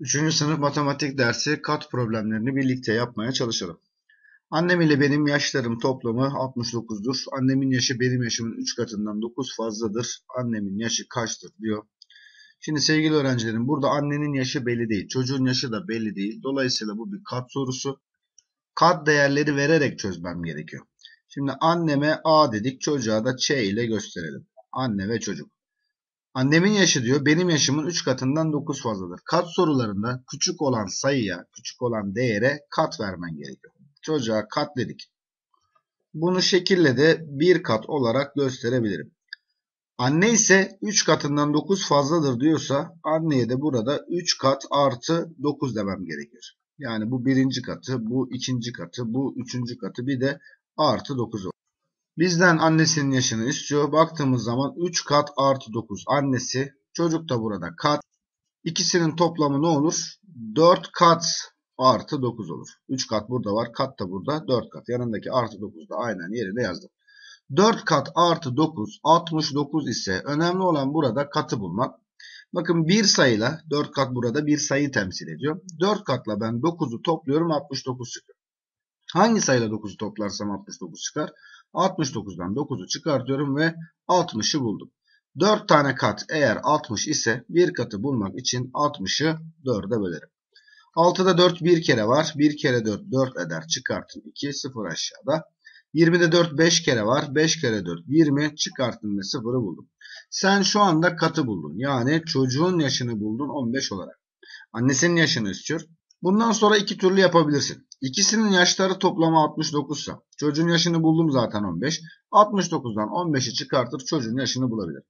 Üçüncü sınıf matematik dersi kat problemlerini birlikte yapmaya çalışalım. Annem ile benim yaşlarım toplamı 69'dur. Annemin yaşı benim yaşımın 3 katından 9 fazladır. Annemin yaşı kaçtır diyor. Şimdi sevgili öğrencilerim burada annenin yaşı belli değil. Çocuğun yaşı da belli değil. Dolayısıyla bu bir kat sorusu. Kat değerleri vererek çözmem gerekiyor. Şimdi anneme A dedik çocuğa da Ç ile gösterelim. Anne ve çocuk. Annemin yaşı diyor benim yaşımın 3 katından 9 fazladır. Kat sorularında küçük olan sayıya, küçük olan değere kat vermen gerekiyor. Çocuğa kat dedik. Bunu şekille de bir kat olarak gösterebilirim. Anne ise 3 katından 9 fazladır diyorsa anneye de burada 3 kat artı 9 demem gerekir. Yani bu birinci katı, bu ikinci katı, bu üçüncü katı bir de artı 9 olur. Bizden annesinin yaşını istiyor. Baktığımız zaman 3 kat artı 9 annesi. Çocuk da burada kat. İkisinin toplamı ne olur? 4 kat artı 9 olur. 3 kat burada var. Kat da burada. 4 kat. Yanındaki artı 9 da aynen yerine yazdım. 4 kat artı 9 69 ise önemli olan burada katı bulmak. Bakın bir sayıyla 4 kat burada bir sayı temsil ediyor. 4 katla ben 9'u topluyorum 69 çıkıyor. Hangi sayıyla 9'u toplarsam 69 çıkar? 69'dan 9'u çıkartıyorum ve 60'ı buldum. 4 tane kat eğer 60 ise bir katı bulmak için 60'ı 4'e bölerim. 6'da 4 bir kere var. 1 kere 4 4 eder. Çıkartın 2 0 aşağıda. 20'de 4 5 kere var. 5 kere 4 20 çıkarttım ve 0'ı buldum. Sen şu anda katı buldun. Yani çocuğun yaşını buldun 15 olarak. Annesinin yaşını istiyor. Bundan sonra iki türlü yapabilirsin. İkisinin yaşları toplamı 69 ise çocuğun yaşını buldum zaten 15. 69'dan 15'i çıkartır çocuğun yaşını bulabilir.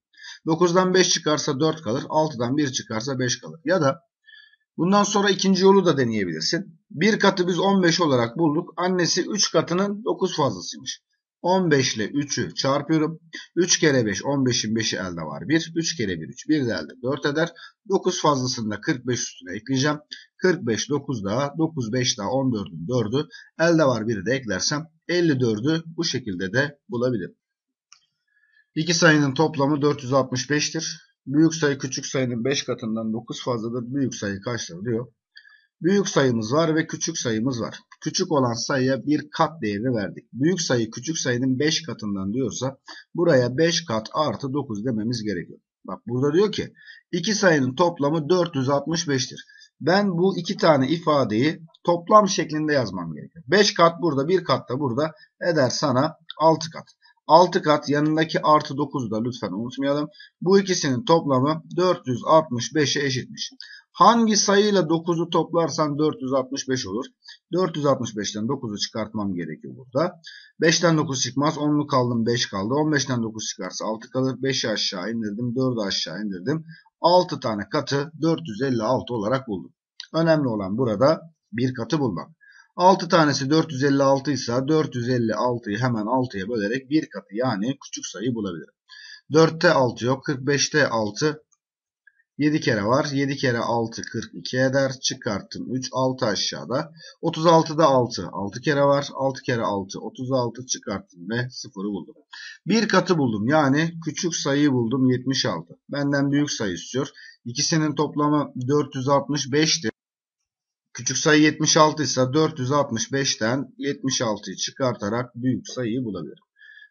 9'dan 5 çıkarsa 4 kalır. 6'dan 1 çıkarsa 5 kalır. Ya da bundan sonra ikinci yolu da deneyebilirsin. Bir katı biz 15 olarak bulduk. Annesi 3 katının 9 fazlasıymış. 15 ile 3'ü çarpıyorum. 3 kere 5 15'in 5'i elde var 1. 3 kere 1 3 1 de elde 4 eder. 9 fazlasını da 45 üstüne ekleyeceğim. 45 9 daha 9 5 daha 14'ün 4'ü elde var 1'i de eklersem 54'ü bu şekilde de bulabilirim. İki sayının toplamı 465'tir. Büyük sayı küçük sayının 5 katından 9 fazladır. Büyük sayı kaçtır diyor. Büyük sayımız var ve küçük sayımız var. Küçük olan sayıya bir kat değerini verdik. Büyük sayı küçük sayının 5 katından diyorsa buraya 5 kat artı 9 dememiz gerekiyor. Bak burada diyor ki iki sayının toplamı 465'tir. Ben bu iki tane ifadeyi toplam şeklinde yazmam gerekiyor. 5 kat burada, 1 kat da burada eder sana 6 kat. 6 kat yanındaki artı 9'u da lütfen unutmayalım. Bu ikisinin toplamı 465'e eşitmiş. Hangi sayıyla 9'u toplarsan 465 olur. 465'ten 9'u çıkartmam gerekiyor burada. 5'ten 9 çıkmaz. 10'lu kaldım 5 kaldı. 15'ten 9 çıkarsa 6 kalır. 5'i aşağı indirdim. 4'ü aşağı indirdim. 6 tane katı 456 olarak buldum. Önemli olan burada bir katı bulmak. 6 tanesi 456 ise 456'yı hemen 6'ya bölerek bir katı yani küçük sayı bulabilirim. 4'te 6 yok. 45'te 6 7 kere var. 7 kere 6 42 eder. Çıkarttım 3 6 aşağıda. 36'da 6 6 kere var. 6 kere 6 36 çıkarttım ve 0'ı buldum. Bir katı buldum. Yani küçük sayıyı buldum 76. Benden büyük sayı istiyor. İkisinin toplamı 465'ti. Küçük sayı 76 ise 465'ten 76'yı çıkartarak büyük sayıyı bulabilirim.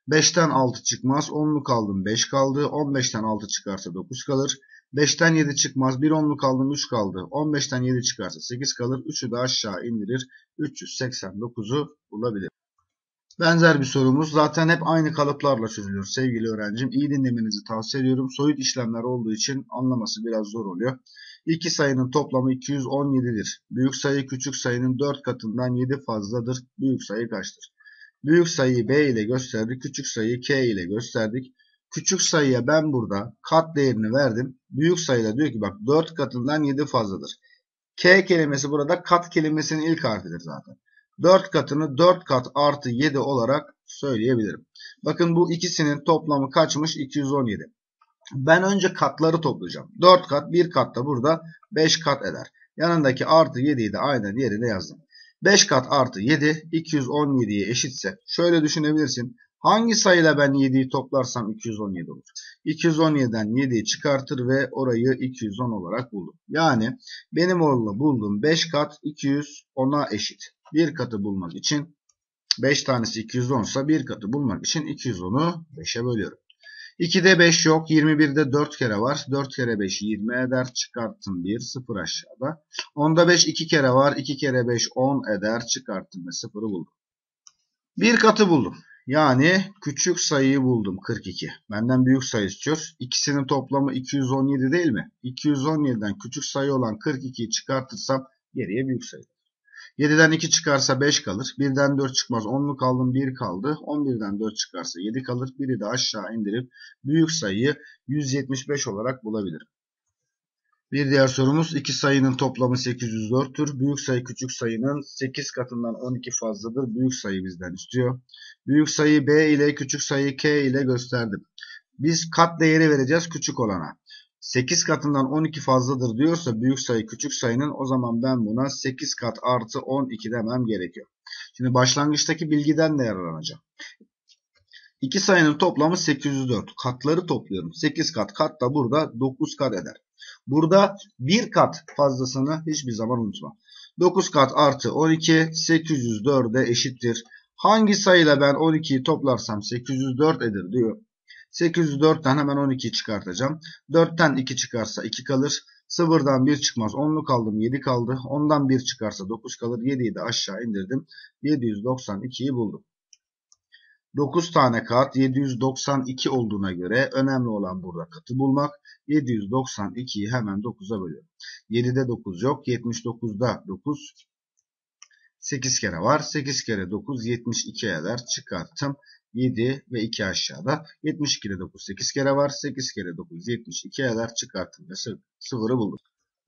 5'ten 6 çıkmaz. 10'lu kaldım 5 kaldı. 15'ten 6 çıkarsa 9 kalır. 5'ten 7 çıkmaz. 1 onlu kaldım 3 kaldı. 15'ten 7 çıkarsa 8 kalır. 3'ü de aşağı indirir. 389'u bulabilir. Benzer bir sorumuz. Zaten hep aynı kalıplarla çözülüyor sevgili öğrencim. İyi dinlemenizi tavsiye ediyorum. Soyut işlemler olduğu için anlaması biraz zor oluyor. İki sayının toplamı 217'dir. Büyük sayı küçük sayının 4 katından 7 fazladır. Büyük sayı kaçtır? Büyük sayıyı B ile gösterdik. Küçük sayıyı K ile gösterdik. Küçük sayıya ben burada kat değerini verdim. Büyük sayıda diyor ki bak 4 katından 7 fazladır. K kelimesi burada kat kelimesinin ilk harfidir zaten. 4 katını 4 kat artı 7 olarak söyleyebilirim. Bakın bu ikisinin toplamı kaçmış? 217. Ben önce katları toplayacağım. 4 kat 1 kat da burada 5 kat eder. Yanındaki artı 7'yi de aynen yerine yazdım. 5 kat artı 7 217'ye eşitse şöyle düşünebilirsin. Hangi sayıyla ben 7'yi toplarsam 217 olur. 217'den 7'yi çıkartır ve orayı 210 olarak buldum. Yani benim orada bulduğum 5 kat 210'a eşit. Bir katı bulmak için 5 tanesi 210 ise bir katı bulmak için 210'u 5'e bölüyorum. 2'de 5 yok. 21'de 4 kere var. 4 kere 5 20 eder. Çıkarttım 1 0 aşağıda. 10'da 5 2 kere var. 2 kere 5 10 eder. Çıkarttım ve 0'ı buldum. Bir katı buldum. Yani küçük sayıyı buldum 42. Benden büyük sayı istiyor. İkisinin toplamı 217 değil mi? 217'den küçük sayı olan 42'yi çıkartırsam geriye büyük sayı. 7'den 2 çıkarsa 5 kalır. 1'den 4 çıkmaz. 10'luk aldım 1 kaldı. 11'den 4 çıkarsa 7 kalır. 1'i de aşağı indirip büyük sayıyı 175 olarak bulabilirim. Bir diğer sorumuz iki sayının toplamı 804'tür. Büyük sayı küçük sayının 8 katından 12 fazladır. Büyük sayı bizden istiyor. Büyük sayı B ile küçük sayı K ile gösterdim. Biz kat değeri vereceğiz küçük olana. 8 katından 12 fazladır diyorsa büyük sayı küçük sayının o zaman ben buna 8 kat artı 12 demem gerekiyor. Şimdi başlangıçtaki bilgiden de yararlanacağım. İki sayının toplamı 804. Katları topluyorum. 8 kat. Kat da burada 9 kat eder. Burada bir kat fazlasını hiçbir zaman unutma. 9 kat artı 12 804'e eşittir. Hangi sayıyla ben 12'yi toplarsam 804 eder diyor. 804'ten hemen 12'yi çıkartacağım. 4'ten 2 çıkarsa 2 kalır. 0'dan 1 çıkmaz. 10'lu kaldım 7 kaldı. 10'dan 1 çıkarsa 9 kalır. 7'yi de aşağı indirdim. 792'yi buldum. 9 tane kat 792 olduğuna göre önemli olan burada katı bulmak. 792'yi hemen 9'a bölüyorum. 7'de 9 yok. 79'da 9. 8 kere var. 8 kere 9 72 eder. Çıkarttım. 7 ve 2 aşağıda. 72'de 9 8 kere var. 8 kere 9 72 eder. Çıkarttım ve 0'ı buldum.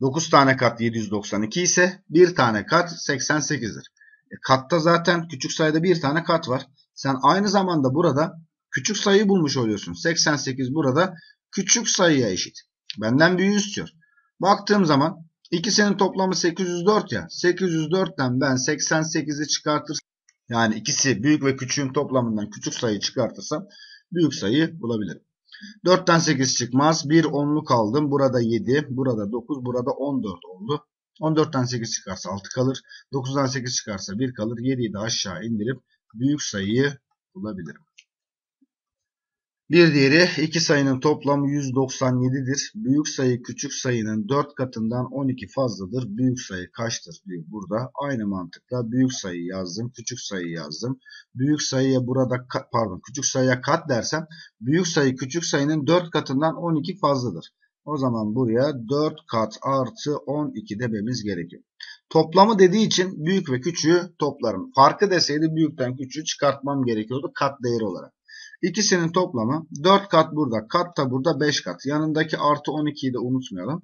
9 tane kat 792 ise 1 tane kat 88'dir. E, katta zaten küçük sayıda bir tane kat var. Sen aynı zamanda burada küçük sayıyı bulmuş oluyorsun. 88 burada küçük sayıya eşit. Benden büyüğü istiyor. Baktığım zaman ikisinin toplamı 804 ya. 804'ten ben 88'i çıkartırsam yani ikisi büyük ve küçüğün toplamından küçük sayı çıkartırsam büyük sayı bulabilirim. 4'ten 8 çıkmaz. 1 onluk aldım. Burada 7, burada 9, burada 14 oldu. 14'ten 8 çıkarsa 6 kalır. 9'dan 8 çıkarsa 1 kalır. 7'yi de aşağı indirip büyük sayıyı bulabilirim. Bir diğeri iki sayının toplamı 197'dir. Büyük sayı küçük sayının 4 katından 12 fazladır. Büyük sayı kaçtır diyor burada. Aynı mantıkla büyük sayı yazdım, küçük sayı yazdım. Büyük sayıya burada pardon küçük sayıya kat dersem büyük sayı küçük sayının 4 katından 12 fazladır. O zaman buraya 4 kat artı 12 dememiz gerekiyor. Toplamı dediği için büyük ve küçüğü toplarım. Farkı deseydi büyükten küçüğü çıkartmam gerekiyordu kat değeri olarak. İkisinin toplamı 4 kat burada, kat da burada 5 kat. Yanındaki artı 12'yi de unutmayalım.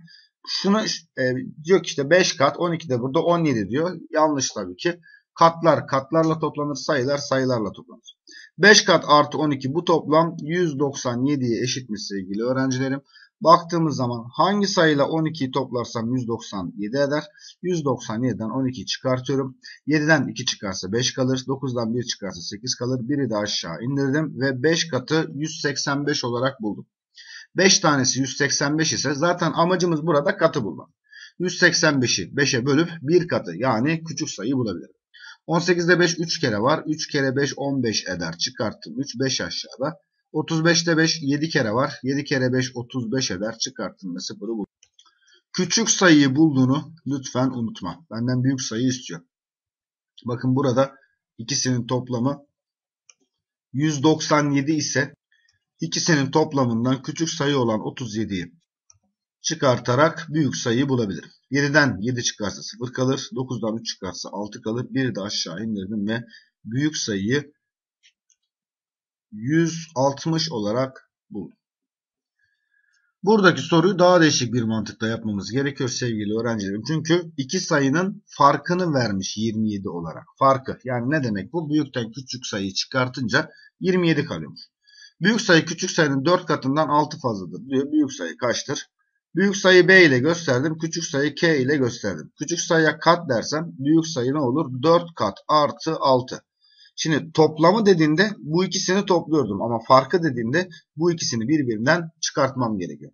Şunu e, diyor ki işte 5 kat 12 de burada 17 diyor. Yanlış tabii ki. Katlar katlarla toplanır, sayılar sayılarla toplanır. 5 kat artı 12 bu toplam 197'ye eşitmiş sevgili öğrencilerim. Baktığımız zaman hangi sayıyla 12'yi toplarsam 197 eder. 197'den 12'yi çıkartıyorum. 7'den 2 çıkarsa 5 kalır. 9'dan 1 çıkarsa 8 kalır. 1'i de aşağı indirdim ve 5 katı 185 olarak buldum. 5 tanesi 185 ise zaten amacımız burada katı bulmak. 185'i 5'e bölüp 1 katı yani küçük sayı bulabilirim. 18'de 5 3 kere var. 3 kere 5 15 eder. Çıkarttım. 3 5 aşağıda. 35'te 5 7 kere var. 7 kere 5 35 eder. Çıkarttım ve 0'ı buldum. Küçük sayıyı bulduğunu lütfen unutma. Benden büyük sayı istiyor. Bakın burada ikisinin toplamı 197 ise ikisinin toplamından küçük sayı olan 37'yi çıkartarak büyük sayıyı bulabilirim. 7'den 7 çıkarsa 0 kalır. 9'dan 3 çıkarsa 6 kalır. 1'i de aşağı indirdim ve büyük sayıyı 160 olarak buldum. Buradaki soruyu daha değişik bir mantıkla yapmamız gerekiyor sevgili öğrencilerim. Çünkü iki sayının farkını vermiş 27 olarak. Farkı yani ne demek bu? Büyükten küçük sayıyı çıkartınca 27 kalıyormuş. Büyük sayı küçük sayının 4 katından 6 fazladır diyor. Büyük sayı kaçtır? Büyük sayı B ile gösterdim. Küçük sayı K ile gösterdim. Küçük sayıya kat dersem büyük sayı ne olur? 4 kat artı 6. Şimdi toplamı dediğinde bu ikisini topluyordum ama farkı dediğinde bu ikisini birbirinden çıkartmam gerekiyor.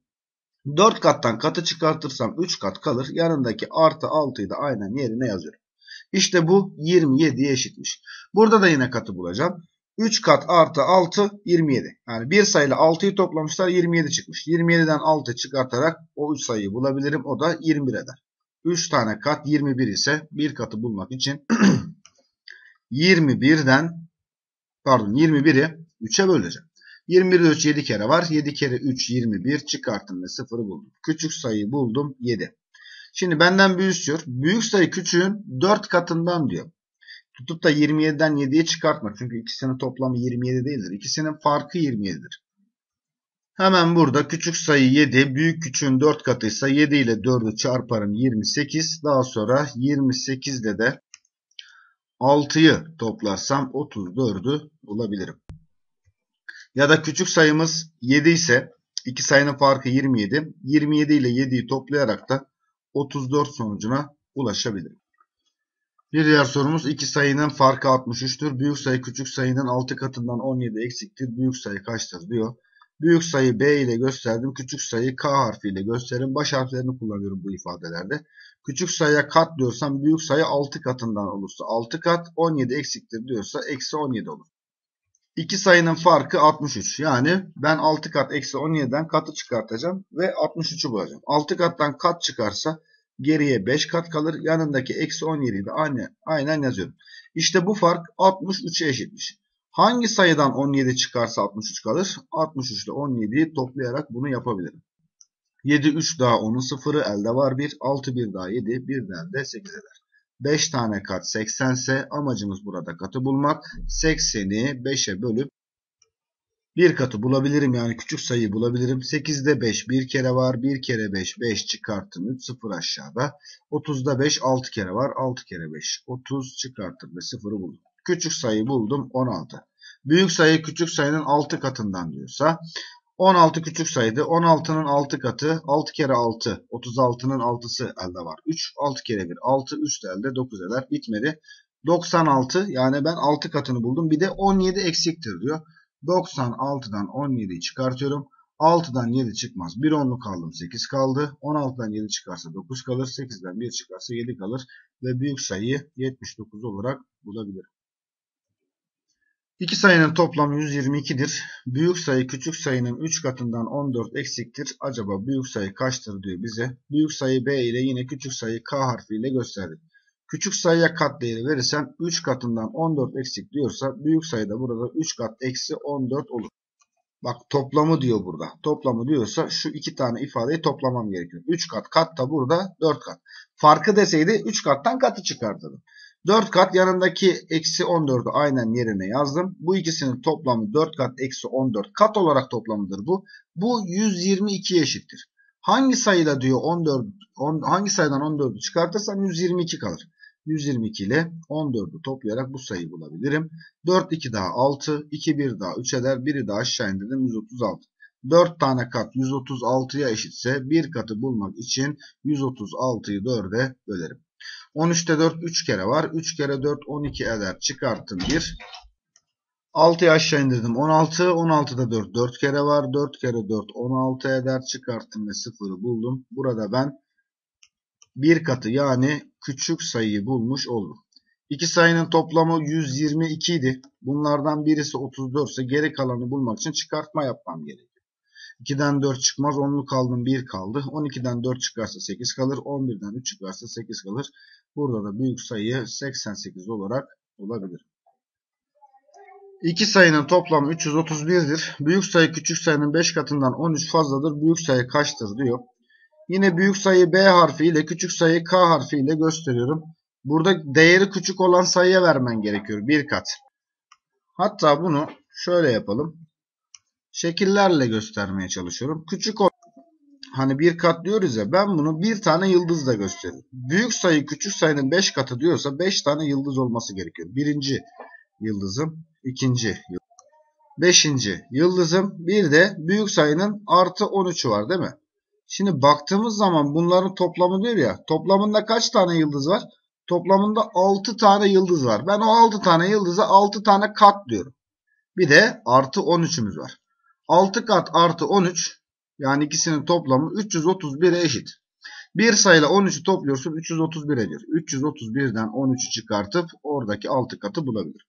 4 kattan katı çıkartırsam 3 kat kalır. Yanındaki artı 6'yı da aynen yerine yazıyorum. İşte bu 27'ye eşitmiş. Burada da yine katı bulacağım. 3 kat artı 6 27. Yani bir sayıyla 6'yı toplamışlar 27 çıkmış. 27'den 6 çıkartarak o 3 sayıyı bulabilirim. O da 21 eder. 3 tane kat 21 ise bir katı bulmak için 21'den pardon 21'i 3'e böleceğim. 21 3 7 kere var. 7 kere 3 21 çıkarttım ve 0'ı buldum. Küçük sayıyı buldum 7. Şimdi benden büyük istiyor. Büyük sayı küçüğün 4 katından diyor. Tutup da 27'den 7'yi çıkartma. Çünkü ikisinin toplamı 27 değildir. İkisinin farkı 27'dir. Hemen burada küçük sayı 7, büyük küçüğün 4 katıysa 7 ile 4'ü çarparım 28. Daha sonra 28 ile de 6'yı toplarsam 34'ü bulabilirim. Ya da küçük sayımız 7 ise iki sayının farkı 27. 27 ile 7'yi toplayarak da 34 sonucuna ulaşabilirim. Bir diğer sorumuz iki sayının farkı 63'tür. Büyük sayı küçük sayının 6 katından 17 eksiktir. Büyük sayı kaçtır diyor. Büyük sayı B ile gösterdim. Küçük sayı K harfiyle gösterin. Baş harflerini kullanıyorum bu ifadelerde. Küçük sayıya kat diyorsam büyük sayı 6 katından olursa 6 kat 17 eksiktir diyorsa eksi 17 olur. İki sayının farkı 63. Yani ben 6 kat eksi 17'den katı çıkartacağım ve 63'ü bulacağım. 6 kattan kat çıkarsa geriye 5 kat kalır. Yanındaki eksi 17'yi de aynı, aynen yazıyorum. İşte bu fark 63'e eşitmiş. Hangi sayıdan 17 çıkarsa 63 kalır? 63 ile 17'yi toplayarak bunu yapabilirim. 7 3 daha 10'un sıfırı elde var 1. 6 1 daha 7 1 de elde 8 eder. 5 tane kat 80 ise amacımız burada katı bulmak. 80'i 5'e bölüp bir katı bulabilirim yani küçük sayıyı bulabilirim. 8'de 5 bir kere var. 1 kere 5 5 çıkarttım 3 0 aşağıda. 30'da 5 6 kere var. 6 kere 5 30 çıkarttım ve 0'ı buldum. Küçük sayı buldum 16. Büyük sayı küçük sayının 6 katından diyorsa 16 küçük sayıydı. 16'nın 6 katı 6 kere 6 36'nın 6'sı elde var. 3 6 kere 1 6 3 de elde 9 eder. Bitmedi. 96 yani ben 6 katını buldum. Bir de 17 eksiktir diyor. 96'dan 17'yi çıkartıyorum. 6'dan 7 çıkmaz. 1 onluk kaldım 8 kaldı. 16'dan 7 çıkarsa 9 kalır. 8'den 1 çıkarsa 7 kalır. Ve büyük sayıyı 79 olarak bulabilirim. İki sayının toplamı 122'dir. Büyük sayı küçük sayının 3 katından 14 eksiktir. Acaba büyük sayı kaçtır diyor bize. Büyük sayı B ile yine küçük sayı K harfiyle gösterdik. Küçük sayıya kat değeri verirsen 3 katından 14 eksik diyorsa büyük sayıda burada 3 kat eksi 14 olur. Bak toplamı diyor burada. Toplamı diyorsa şu iki tane ifadeyi toplamam gerekiyor. 3 kat. Kat da burada 4 kat. Farkı deseydi 3 kattan katı çıkartırdım. 4 kat yanındaki eksi 14'ü aynen yerine yazdım. Bu ikisinin toplamı 4 kat eksi 14 kat olarak toplamıdır bu. Bu 122 eşittir. Hangi sayıyla diyor 14 on, hangi sayıdan 14'ü çıkartırsam 122 kalır. 122 ile 14'ü toplayarak bu sayıyı bulabilirim. 4 2 daha 6, 2 1 daha 3 eder. 1'i daha aşağı indirdim 136. 4 tane kat 136'ya eşitse bir katı bulmak için 136'yı 4'e bölerim. 13'te 4 3 kere var. 3 kere 4 12 eder. Çıkarttım 1. 6'yı aşağı indirdim. 16. 16'da 4 4 kere var. 4 kere 4 16 eder. Çıkarttım ve 0'ı buldum. Burada ben bir katı yani küçük sayıyı bulmuş oldum. İki sayının toplamı 122 idi. Bunlardan birisi 34 ise geri kalanı bulmak için çıkartma yapmam gerekiyor. 2'den 4 çıkmaz. 10'lu kaldım 1 kaldı. 12'den 4 çıkarsa 8 kalır. 11'den 3 çıkarsa 8 kalır. Burada da büyük sayı 88 olarak olabilir. İki sayının toplamı 331'dir. Büyük sayı küçük sayının 5 katından 13 fazladır. Büyük sayı kaçtır diyor. Yine büyük sayı B harfi ile küçük sayı K harfi ile gösteriyorum. Burada değeri küçük olan sayıya vermen gerekiyor. Bir kat. Hatta bunu şöyle yapalım şekillerle göstermeye çalışıyorum. Küçük hani bir kat diyoruz ya ben bunu bir tane yıldızla gösteriyorum. Büyük sayı küçük sayının 5 katı diyorsa 5 tane yıldız olması gerekiyor. Birinci yıldızım, ikinci yıldızım. Beşinci yıldızım bir de büyük sayının artı 13'ü var değil mi? Şimdi baktığımız zaman bunların toplamı diyor ya toplamında kaç tane yıldız var? Toplamında 6 tane yıldız var. Ben o 6 tane yıldıza 6 tane kat diyorum. Bir de artı 13'ümüz var. 6 kat artı 13 yani ikisinin toplamı 331'e eşit. Bir sayıyla 13'ü topluyorsun 331 ediyor. 331'den 13'ü çıkartıp oradaki 6 katı bulabilir.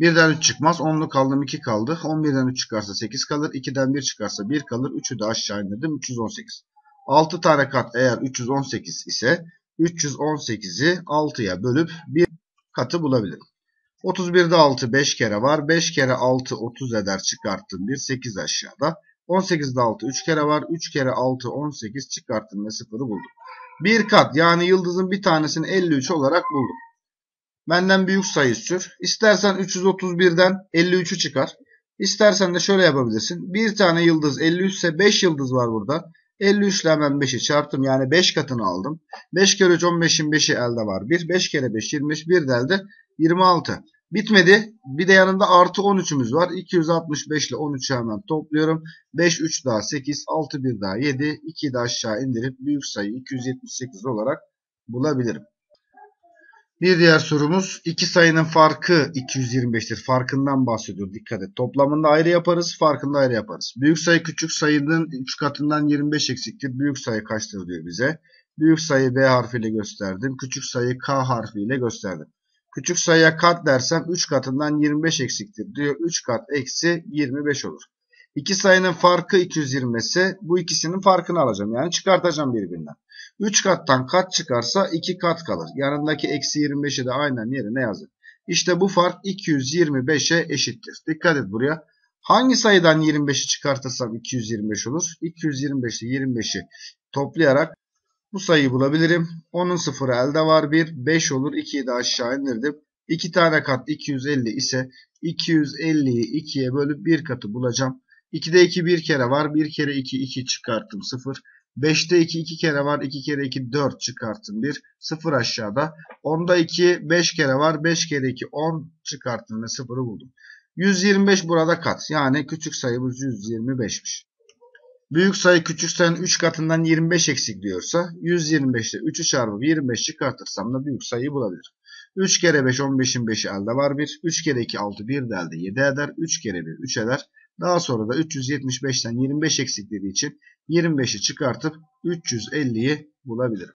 1'den 3 çıkmaz. 10'lu kaldım 2 kaldı. 11'den 3 çıkarsa 8 kalır. 2'den 1 çıkarsa 1 kalır. 3'ü de aşağı indirdim. 318. 6 tane kat eğer 318 ise 318'i 6'ya bölüp 1 katı bulabilirim. 31'de 6 5 kere var. 5 kere 6 30 eder çıkarttım 1 8 aşağıda. 18'de 6 3 kere var. 3 kere 6 18 çıkarttım ve 0'ı buldum. Bir kat yani yıldızın bir tanesini 53 olarak buldum. Benden büyük sayı istiyor. İstersen 331'den 53'ü çıkar. İstersen de şöyle yapabilirsin. Bir tane yıldız 53 ise 5 yıldız var burada. 53 ile hemen 5'i çarptım. Yani 5 katını aldım. 5 kere 3 15'in 5'i elde var. 1. 5 kere 5 25. 1 de elde 26. Bitmedi. Bir de yanında artı 13'ümüz var. 265 ile 13'ü hemen topluyorum. 5 3 daha 8. 6 1 daha 7. 2'yi de aşağı indirip büyük sayı 278 olarak bulabilirim. Bir diğer sorumuz iki sayının farkı 225'tir. Farkından bahsediyor. Dikkat et. Toplamında ayrı yaparız, farkında ayrı yaparız. Büyük sayı küçük sayının 3 katından 25 eksiktir. Büyük sayı kaçtır diyor bize. Büyük sayı B harfiyle gösterdim. Küçük sayı K harfiyle gösterdim. Küçük sayıya kat dersem 3 katından 25 eksiktir diyor. 3 kat eksi 25 olur. İki sayının farkı 220 ise bu ikisinin farkını alacağım. Yani çıkartacağım birbirinden. 3 kattan kat çıkarsa 2 kat kalır. Yanındaki eksi 25'i de aynen yerine yazın. İşte bu fark 225'e eşittir. Dikkat et buraya. Hangi sayıdan 25'i çıkartırsam 225 olur? 225 ile 25'i toplayarak bu sayıyı bulabilirim. Onun sıfırı elde var 1. 5 olur. 2'yi de aşağı indirdim. 2 tane kat 250 ise 250'yi 2'ye bölüp 1 katı bulacağım. 2'de 2 bir kere var. 1 kere 2 2 çıkarttım 0. 5'te 2 2 kere var. 2 kere 2 4 çıkarttım 1. 0 aşağıda. 10'da 2 5 kere var. 5 kere 2 10 çıkarttım ve 0'ı buldum. 125 burada kat. Yani küçük sayımız 125'miş. Büyük sayı küçük sayının 3 katından 25 eksik diyorsa 125'te 3'ü çarpıp 25 çıkartırsam da büyük sayıyı bulabilirim. 3 kere 5 15'in 5'i elde var 1. 3 kere 2 6 1 de elde 7 eder. 3 kere 1 3 eder. Daha sonra da 375'ten 25 eksikleri için 25'i çıkartıp 350'yi bulabilirim.